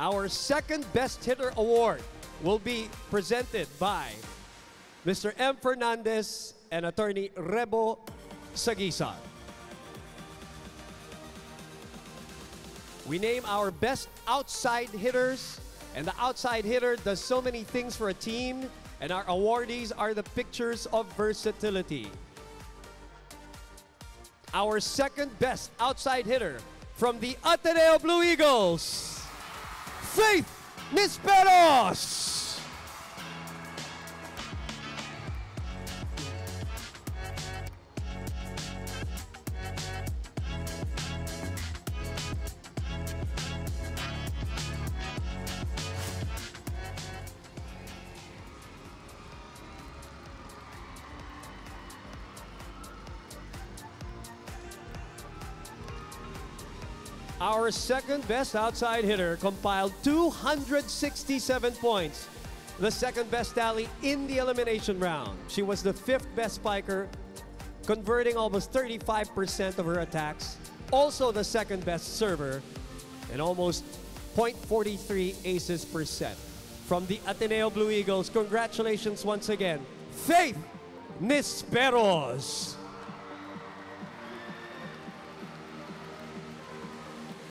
Our second Best Hitter Award will be presented by Mr. M. Fernandez and Attorney Rebo Saguisag. We name our best outside hitters, and the outside hitter does so many things for a team, and our awardees are the pictures of versatility. Our second best outside hitter from the Ateneo Blue Eagles, Faith Nisperos. Our second best outside hitter compiled 267 points, the second best tally in the elimination round. She was the fifth best spiker, converting almost 35% of her attacks, also the second best server, and almost 0.43 aces per set. From the Ateneo Blue Eagles, congratulations once again, Faith Nisperos.